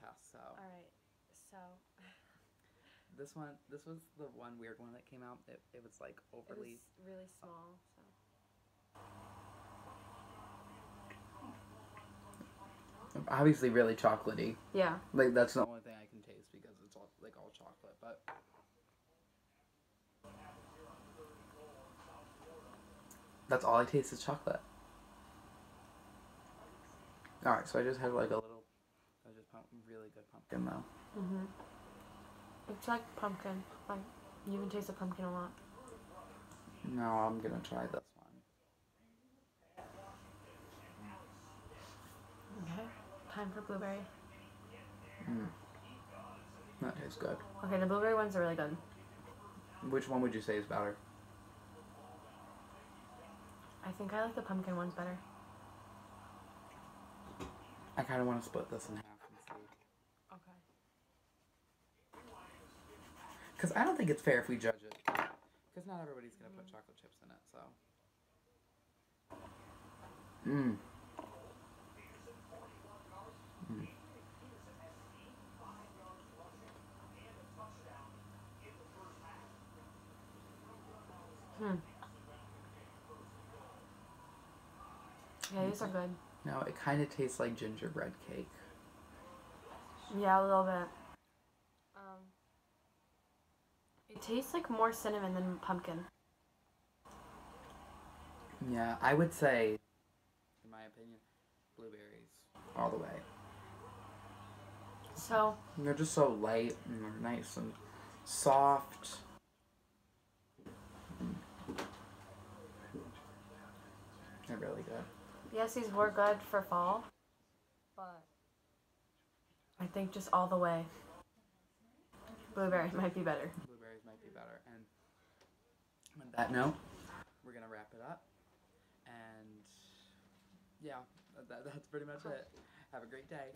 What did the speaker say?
test. So All right. So this one, this was the one weird one that came out. It, it was like it overly. was really small. Oh. So obviously really chocolatey. yeah. Like that's the only thing I can taste because it's all like all chocolate. But that's all I taste is chocolate. All right, so I just had like a little. I just pump, really good pumpkin though. Mhm. It's like pumpkin. Like you can taste the pumpkin a lot. No, I'm gonna try this one. Okay. Time for blueberry. Mm. That tastes good. Okay, the blueberry ones are really good. Which one would you say is better? I think I like the pumpkin ones better. I kind of want to split this in half and see. Okay. Because I don't think it's fair if we judge it. Because not everybody's gonna put chocolate chips in it, so. Mmm. Mm. Hmm. Yeah, these are good. No, it kind of tastes like gingerbread cake. Yeah, a little bit. It tastes like more cinnamon than pumpkin. Yeah, I would say, in my opinion, blueberries all the way. So, They're just so light and they're nice and soft. They're really good. yes, these were good for fall, but I think just all the way, blueberry might be better. Blueberries might be better. And on that note, we're gonna wrap it up. And yeah, that, that's pretty much it. Have a great day.